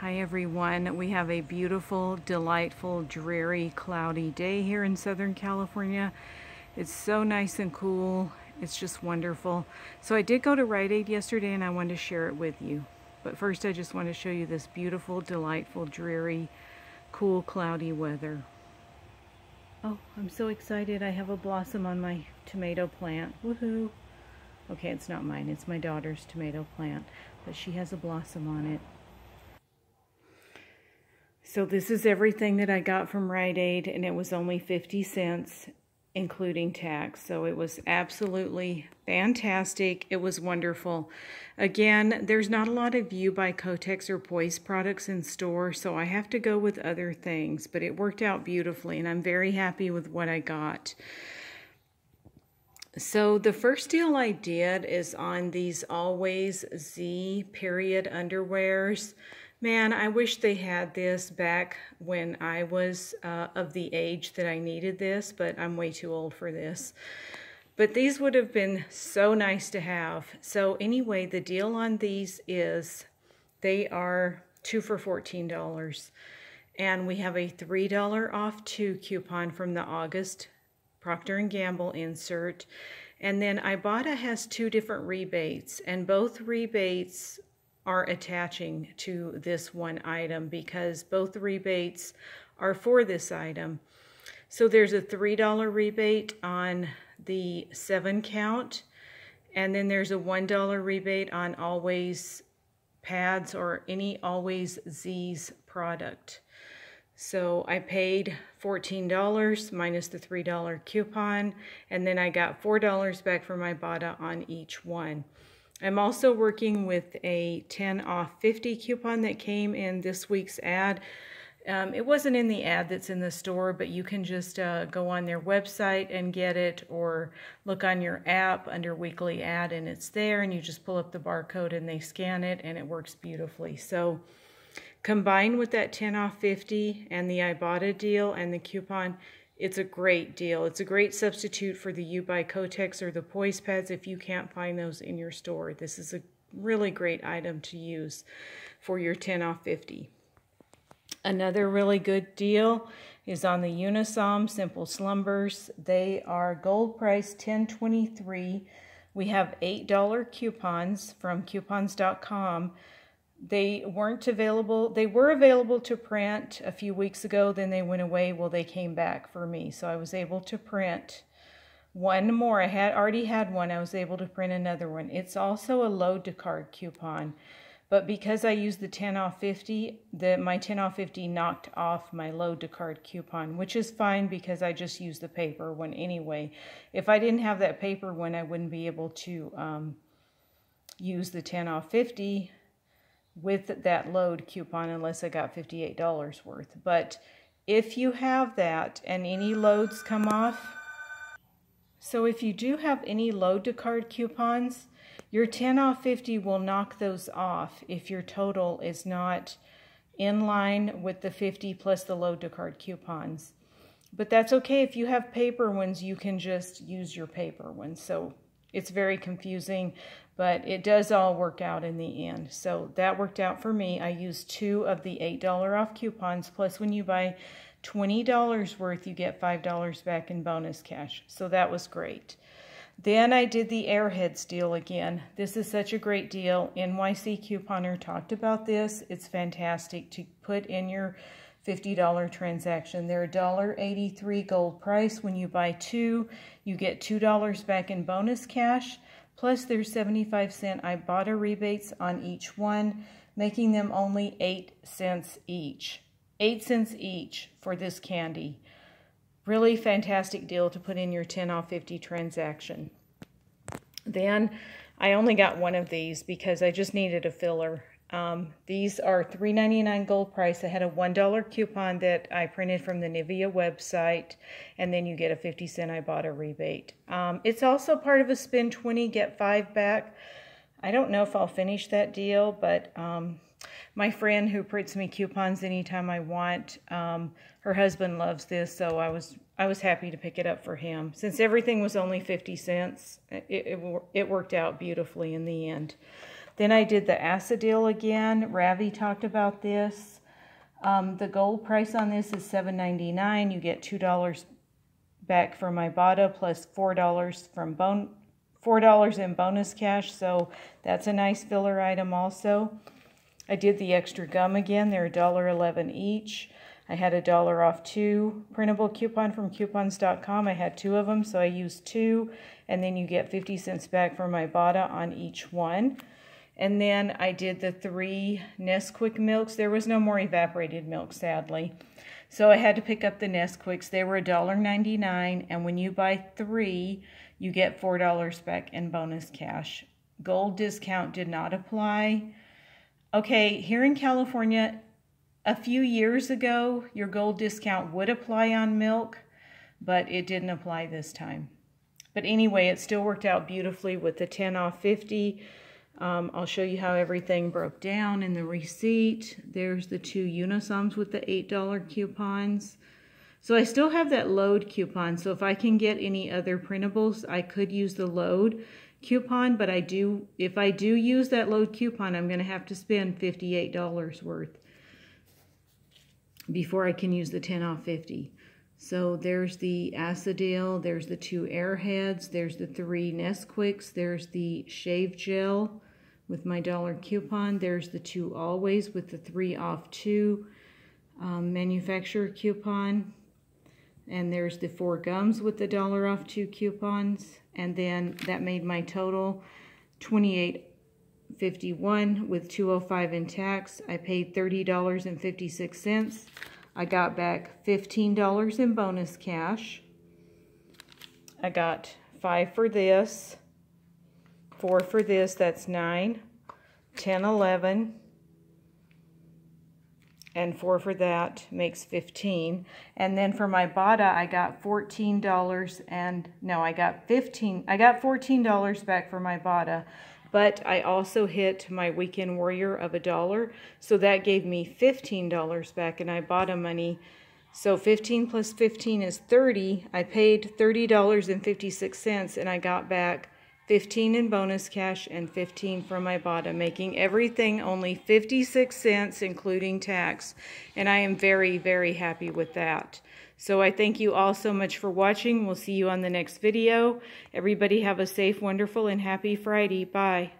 Hi everyone. We have a beautiful, delightful, dreary, cloudy day here in Southern California. It's so nice and cool. It's just wonderful. So I did go to Rite Aid yesterday and I wanted to share it with you. But first I just want to show you this beautiful, delightful, dreary, cool, cloudy weather. Oh, I'm so excited. I have a blossom on my tomato plant. Woohoo! Okay, it's not mine. It's my daughter's tomato plant. But she has a blossom on it. So this is everything that I got from Rite Aid, and it was only 50 cents, including tax. So it was absolutely fantastic. It was wonderful. Again, there's not a lot of You by Kotex or Poise products in store, so I have to go with other things, but it worked out beautifully, and I'm very happy with what I got. So the first deal I did is on these Always Z period underwears. Man, I wish they had this back when I was uh, of the age that I needed this, but I'm way too old for this. But these would have been so nice to have. So anyway, the deal on these is they are two for $14. And we have a $3 off two coupon from the August Procter & Gamble insert. And then Ibotta has two different rebates, and both rebates are attaching to this one item because both rebates are for this item. So there's a $3 rebate on the 7 count, and then there's a $1 rebate on Always pads or any Always Z's product. So I paid $14 minus the $3 coupon, and then I got $4 back for my Bada on each one. I'm also working with a 10 off 50 coupon that came in this week's ad. Um, it wasn't in the ad that's in the store, but you can just uh, go on their website and get it or look on your app under weekly ad and it's there and you just pull up the barcode and they scan it and it works beautifully. So combined with that 10 off 50 and the Ibotta deal and the coupon, it's a great deal. It's a great substitute for the You by Kotex or the Poise pads if you can't find those in your store. This is a really great item to use for your 10 off 50. Another really good deal is on the Unisom Simple Slumbers. They are gold price 10.23. We have $8 coupons from coupons.com they weren't available. They were available to print a few weeks ago, then they went away. Well, they came back for me. So I was able to print one more. I had already had one. I was able to print another one. It's also a load to card coupon. But because I used the 10 off 50, the, my 10 off 50 knocked off my load to card coupon, which is fine because I just used the paper one anyway. If I didn't have that paper one, I wouldn't be able to um, use the 10 off 50 with that load coupon unless I got $58 worth. But if you have that and any loads come off, so if you do have any load to card coupons, your 10 off 50 will knock those off if your total is not in line with the 50 plus the load to card coupons. But that's okay. If you have paper ones, you can just use your paper ones. So it's very confusing, but it does all work out in the end. So that worked out for me. I used two of the $8 off coupons, plus when you buy $20 worth, you get $5 back in bonus cash. So that was great. Then I did the Airheads deal again. This is such a great deal. NYC Couponer talked about this. It's fantastic to put in your $50 transaction. They're $1.83 gold price. When you buy two, you get $2 back in bonus cash, plus there's 75 cent Ibotta rebates on each one, making them only 8 cents each. 8 cents each for this candy. Really fantastic deal to put in your 10 off 50 transaction. Then I only got one of these because I just needed a filler. Um, these are $3.99 gold price. I had a $1 coupon that I printed from the Nivea website, and then you get a 50 cent Ibotta rebate. Um, it's also part of a spend 20, get 5 back. I don't know if I'll finish that deal, but um, my friend who prints me coupons anytime I want, um, her husband loves this, so I was I was happy to pick it up for him. Since everything was only 50 cents, it, it, it worked out beautifully in the end. Then I did the Acidil again. Ravi talked about this. Um, the gold price on this is $7.99. You get $2 back from Ibotta plus $4 from bone $4 in bonus cash, so that's a nice filler item also. I did the extra gum again. They're $1.11 each. I had a dollar off two printable coupon from coupons.com. I had two of them, so I used two, and then you get 50 cents back from Ibotta on each one. And then I did the three Nesquik milks. There was no more evaporated milk, sadly. So I had to pick up the Nesquiks. They were $1.99, and when you buy three, you get $4 back in bonus cash. Gold discount did not apply. Okay, here in California, a few years ago, your gold discount would apply on milk, but it didn't apply this time. But anyway, it still worked out beautifully with the 10 off 50. Um, I'll show you how everything broke down in the receipt. There's the two Unisoms with the $8 coupons. So I still have that load coupon. So if I can get any other printables, I could use the load coupon. But I do, if I do use that load coupon, I'm going to have to spend $58 worth before I can use the 10 off 50. So there's the Acidil, there's the two Airheads, there's the three Nesquiks, there's the Shave Gel with my dollar coupon, there's the two Always with the three off two um, manufacturer coupon, and there's the four gums with the dollar off two coupons, and then that made my total 28 51 with 205 in tax. I paid $30.56. I got back $15 in bonus cash. I got 5 for this, 4 for this, that's 9, 10, 11, and 4 for that makes 15. And then for my Bada, I got $14 and, no, I got 15, I got $14 back for my Bada but I also hit my weekend warrior of a dollar. So that gave me $15 back and Ibotta money. So 15 plus 15 is 30. I paid $30.56 and I got back 15 in bonus cash and 15 from Ibotta, making everything only 56 cents, including tax. And I am very, very happy with that. So I thank you all so much for watching. We'll see you on the next video. Everybody have a safe, wonderful, and happy Friday. Bye.